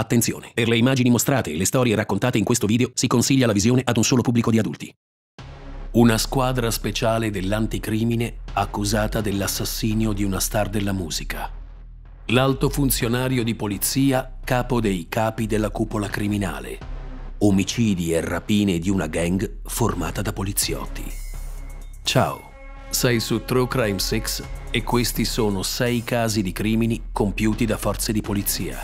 Attenzione, per le immagini mostrate e le storie raccontate in questo video si consiglia la visione ad un solo pubblico di adulti. Una squadra speciale dell'anticrimine accusata dell'assassinio di una star della musica. L'alto funzionario di polizia, capo dei capi della cupola criminale. Omicidi e rapine di una gang formata da poliziotti. Ciao, sei su True Crime 6 e questi sono sei casi di crimini compiuti da forze di polizia.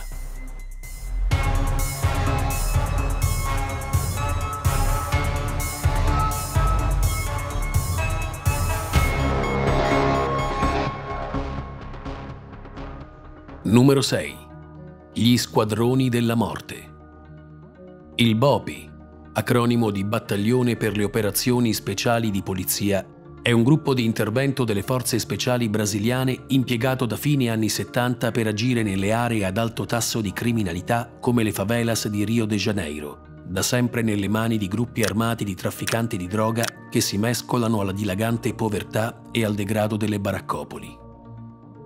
Numero 6. Gli squadroni della morte. Il BOPI, acronimo di Battaglione per le operazioni speciali di polizia, è un gruppo di intervento delle forze speciali brasiliane impiegato da fine anni 70 per agire nelle aree ad alto tasso di criminalità come le favelas di Rio de Janeiro, da sempre nelle mani di gruppi armati di trafficanti di droga che si mescolano alla dilagante povertà e al degrado delle baraccopoli.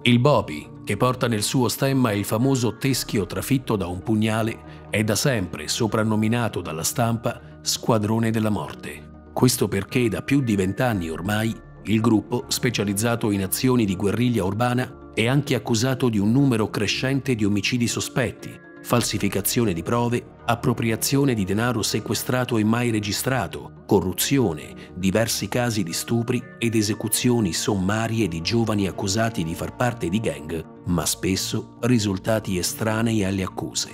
Il Bobby, che porta nel suo stemma il famoso teschio trafitto da un pugnale, è da sempre soprannominato dalla stampa Squadrone della Morte. Questo perché da più di vent'anni ormai il gruppo, specializzato in azioni di guerriglia urbana, è anche accusato di un numero crescente di omicidi sospetti, falsificazione di prove, appropriazione di denaro sequestrato e mai registrato, corruzione, diversi casi di stupri ed esecuzioni sommarie di giovani accusati di far parte di gang, ma spesso risultati estranei alle accuse.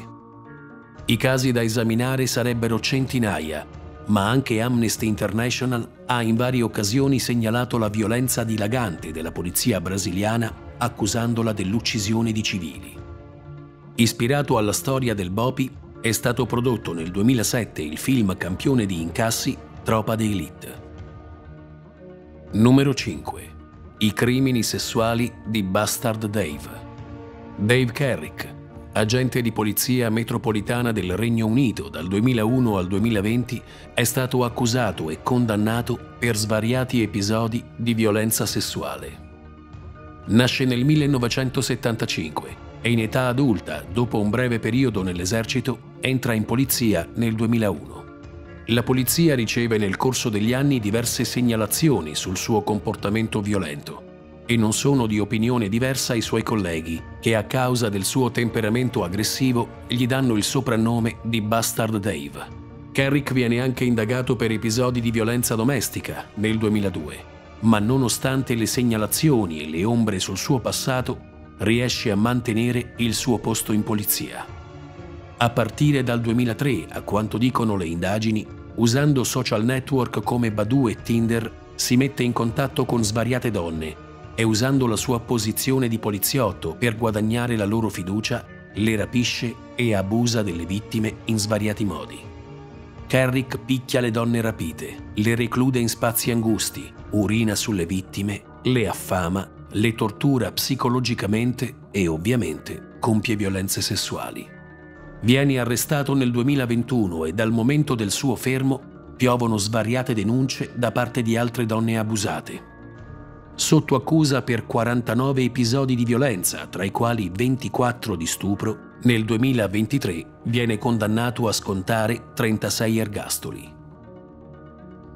I casi da esaminare sarebbero centinaia, ma anche Amnesty International ha in varie occasioni segnalato la violenza dilagante della polizia brasiliana accusandola dell'uccisione di civili. Ispirato alla storia del Bopi, è stato prodotto nel 2007 il film campione di incassi Tropa d'Elite. Numero 5. I crimini sessuali di Bastard Dave. Dave Carrick, agente di polizia metropolitana del Regno Unito dal 2001 al 2020, è stato accusato e condannato per svariati episodi di violenza sessuale. Nasce nel 1975 e in età adulta, dopo un breve periodo nell'esercito, entra in polizia nel 2001. La polizia riceve nel corso degli anni diverse segnalazioni sul suo comportamento violento e non sono di opinione diversa i suoi colleghi, che a causa del suo temperamento aggressivo gli danno il soprannome di Bastard Dave. Carrick viene anche indagato per episodi di violenza domestica nel 2002, ma nonostante le segnalazioni e le ombre sul suo passato, riesce a mantenere il suo posto in polizia. A partire dal 2003, a quanto dicono le indagini, usando social network come Badoo e Tinder, si mette in contatto con svariate donne e usando la sua posizione di poliziotto per guadagnare la loro fiducia, le rapisce e abusa delle vittime in svariati modi. Carrick picchia le donne rapite, le reclude in spazi angusti, urina sulle vittime, le affama le tortura psicologicamente e ovviamente compie violenze sessuali. Viene arrestato nel 2021 e dal momento del suo fermo piovono svariate denunce da parte di altre donne abusate. Sotto accusa per 49 episodi di violenza, tra i quali 24 di stupro, nel 2023 viene condannato a scontare 36 ergastoli.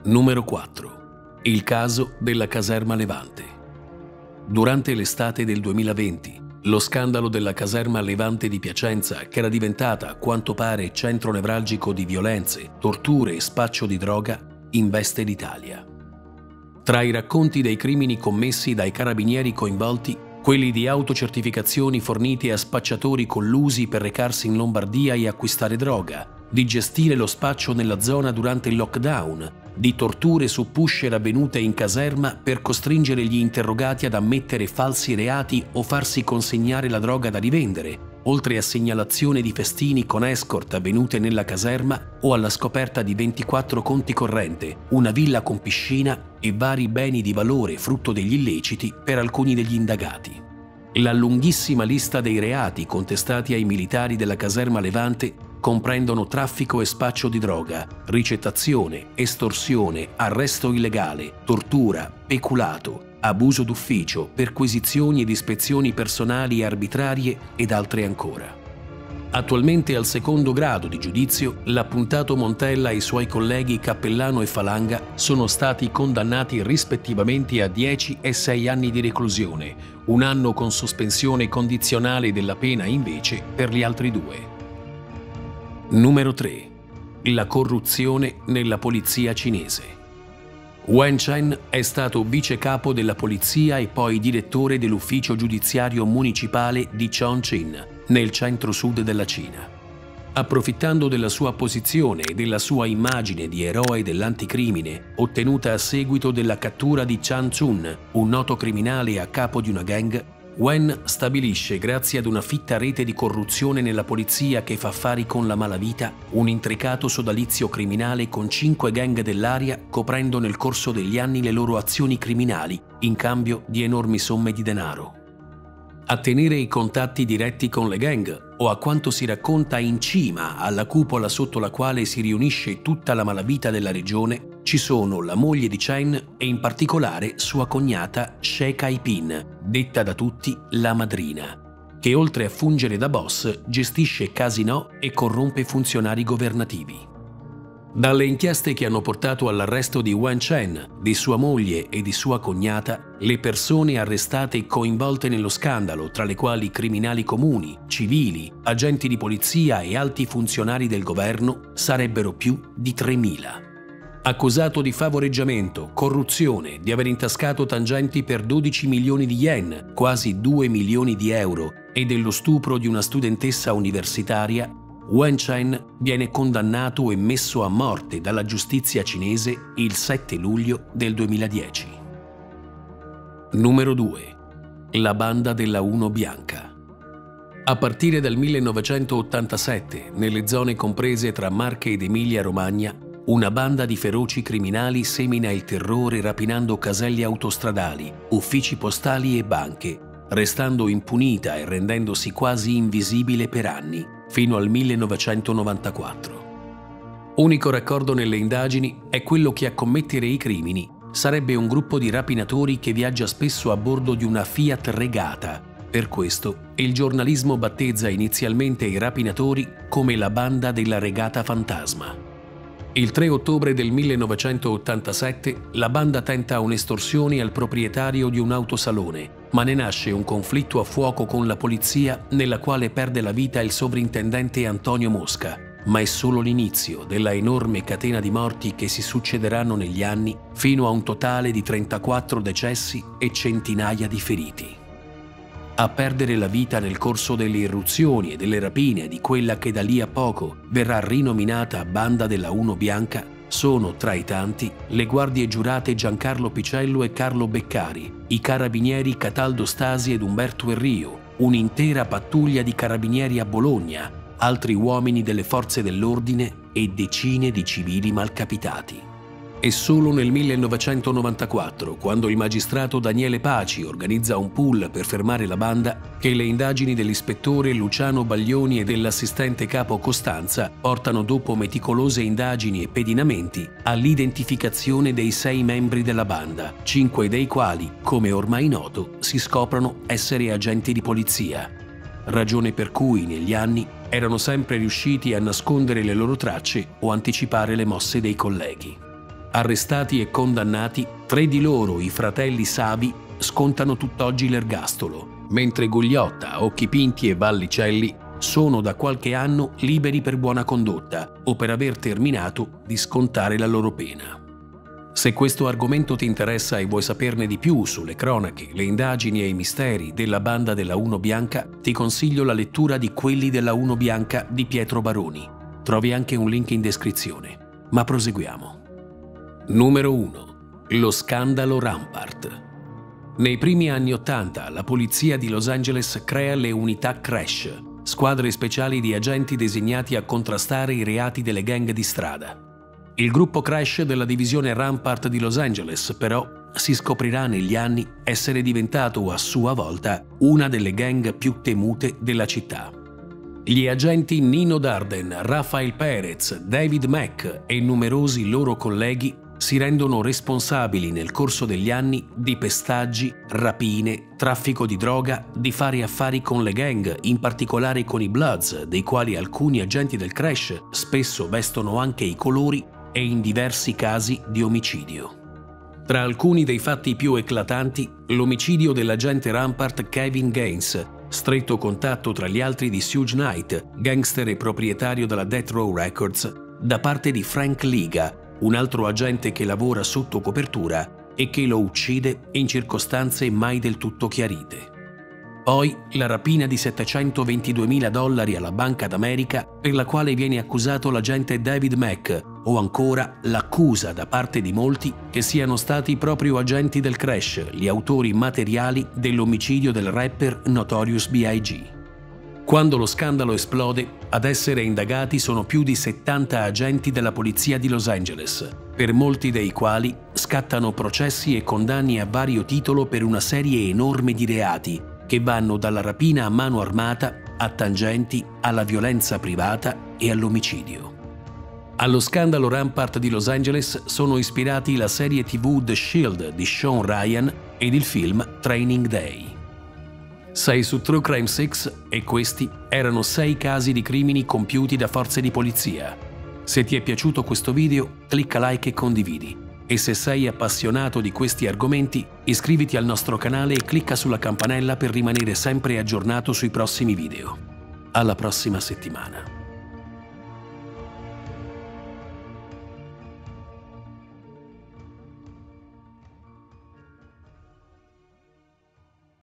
Numero 4. Il caso della caserma Levante. Durante l'estate del 2020, lo scandalo della caserma Levante di Piacenza, che era diventata a quanto pare centro nevralgico di violenze, torture e spaccio di droga, investe l'Italia. Tra i racconti dei crimini commessi dai carabinieri coinvolti, quelli di autocertificazioni fornite a spacciatori collusi per recarsi in Lombardia e acquistare droga, di gestire lo spaccio nella zona durante il lockdown, di torture su pusher avvenute in caserma per costringere gli interrogati ad ammettere falsi reati o farsi consegnare la droga da rivendere, oltre a segnalazione di festini con escort avvenute nella caserma o alla scoperta di 24 conti corrente, una villa con piscina e vari beni di valore frutto degli illeciti per alcuni degli indagati. La lunghissima lista dei reati contestati ai militari della caserma Levante comprendono traffico e spaccio di droga, ricettazione, estorsione, arresto illegale, tortura, peculato, abuso d'ufficio, perquisizioni ed ispezioni personali e arbitrarie ed altre ancora. Attualmente al secondo grado di giudizio, l'appuntato Montella e i suoi colleghi Cappellano e Falanga sono stati condannati rispettivamente a 10 e 6 anni di reclusione, un anno con sospensione condizionale della pena invece per gli altri due. Numero 3. La corruzione nella polizia cinese. Wen Chen è stato vice capo della polizia e poi direttore dell'ufficio giudiziario municipale di Chongqing, nel centro-sud della Cina. Approfittando della sua posizione e della sua immagine di eroe dell'anticrimine, ottenuta a seguito della cattura di Chan Chun, un noto criminale a capo di una gang, Wen stabilisce, grazie ad una fitta rete di corruzione nella polizia che fa affari con la malavita, un intricato sodalizio criminale con cinque gang dell'aria coprendo nel corso degli anni le loro azioni criminali in cambio di enormi somme di denaro. A tenere i contatti diretti con le gang o a quanto si racconta in cima alla cupola sotto la quale si riunisce tutta la malavita della regione ci sono la moglie di Chen e in particolare sua cognata She Kai-pin, detta da tutti la madrina, che oltre a fungere da boss gestisce casinò e corrompe funzionari governativi. Dalle inchieste che hanno portato all'arresto di Wen Chen, di sua moglie e di sua cognata, le persone arrestate e coinvolte nello scandalo, tra le quali criminali comuni, civili, agenti di polizia e alti funzionari del governo, sarebbero più di 3.000 accusato di favoreggiamento, corruzione, di aver intascato tangenti per 12 milioni di yen, quasi 2 milioni di euro, e dello stupro di una studentessa universitaria, Wen Chen viene condannato e messo a morte dalla giustizia cinese il 7 luglio del 2010. Numero 2. La banda della Uno Bianca. A partire dal 1987, nelle zone comprese tra Marche ed Emilia-Romagna, una banda di feroci criminali semina il terrore rapinando caselli autostradali, uffici postali e banche, restando impunita e rendendosi quasi invisibile per anni, fino al 1994. Unico raccordo nelle indagini è quello che a commettere i crimini sarebbe un gruppo di rapinatori che viaggia spesso a bordo di una Fiat Regata. Per questo il giornalismo battezza inizialmente i rapinatori come la banda della Regata Fantasma. Il 3 ottobre del 1987 la banda tenta un'estorsione al proprietario di un autosalone, ma ne nasce un conflitto a fuoco con la polizia nella quale perde la vita il sovrintendente Antonio Mosca, ma è solo l'inizio della enorme catena di morti che si succederanno negli anni fino a un totale di 34 decessi e centinaia di feriti. A perdere la vita nel corso delle irruzioni e delle rapine di quella che da lì a poco verrà rinominata Banda della Uno Bianca sono, tra i tanti, le guardie giurate Giancarlo Picello e Carlo Beccari, i carabinieri Cataldo Stasi ed Umberto Errio, un'intera pattuglia di carabinieri a Bologna, altri uomini delle forze dell'ordine e decine di civili malcapitati. È solo nel 1994, quando il magistrato Daniele Paci organizza un pool per fermare la banda, che le indagini dell'ispettore Luciano Baglioni e dell'assistente capo Costanza portano dopo meticolose indagini e pedinamenti all'identificazione dei sei membri della banda, cinque dei quali, come ormai noto, si scoprono essere agenti di polizia. Ragione per cui negli anni erano sempre riusciti a nascondere le loro tracce o anticipare le mosse dei colleghi. Arrestati e condannati, tre di loro, i fratelli Savi, scontano tutt'oggi l'ergastolo, mentre Gugliotta, Occhipinti e Vallicelli sono da qualche anno liberi per buona condotta o per aver terminato di scontare la loro pena. Se questo argomento ti interessa e vuoi saperne di più sulle cronache, le indagini e i misteri della banda della Uno Bianca, ti consiglio la lettura di Quelli della Uno Bianca di Pietro Baroni. Trovi anche un link in descrizione. Ma proseguiamo. Numero 1. Lo scandalo Rampart. Nei primi anni Ottanta la polizia di Los Angeles crea le unità Crash, squadre speciali di agenti designati a contrastare i reati delle gang di strada. Il gruppo Crash della divisione Rampart di Los Angeles, però, si scoprirà negli anni essere diventato a sua volta una delle gang più temute della città. Gli agenti Nino Darden, Rafael Perez, David Mack e numerosi loro colleghi si rendono responsabili nel corso degli anni di pestaggi, rapine, traffico di droga, di fare affari con le gang, in particolare con i Bloods, dei quali alcuni agenti del crash spesso vestono anche i colori e in diversi casi di omicidio. Tra alcuni dei fatti più eclatanti, l'omicidio dell'agente Rampart Kevin Gaines, stretto contatto tra gli altri di Suge Knight, gangster e proprietario della Death Row Records, da parte di Frank Liga, un altro agente che lavora sotto copertura e che lo uccide in circostanze mai del tutto chiarite. Poi la rapina di 722 mila dollari alla Banca d'America per la quale viene accusato l'agente David Mack o ancora l'accusa da parte di molti che siano stati proprio agenti del crash, gli autori materiali dell'omicidio del rapper Notorious B.I.G. Quando lo scandalo esplode, ad essere indagati sono più di 70 agenti della polizia di Los Angeles, per molti dei quali scattano processi e condanni a vario titolo per una serie enorme di reati che vanno dalla rapina a mano armata a tangenti alla violenza privata e all'omicidio. Allo scandalo Rampart di Los Angeles sono ispirati la serie tv The Shield di Sean Ryan ed il film Training Day. Sei su True Crime 6 e questi erano sei casi di crimini compiuti da forze di polizia. Se ti è piaciuto questo video, clicca like e condividi. E se sei appassionato di questi argomenti, iscriviti al nostro canale e clicca sulla campanella per rimanere sempre aggiornato sui prossimi video. Alla prossima settimana.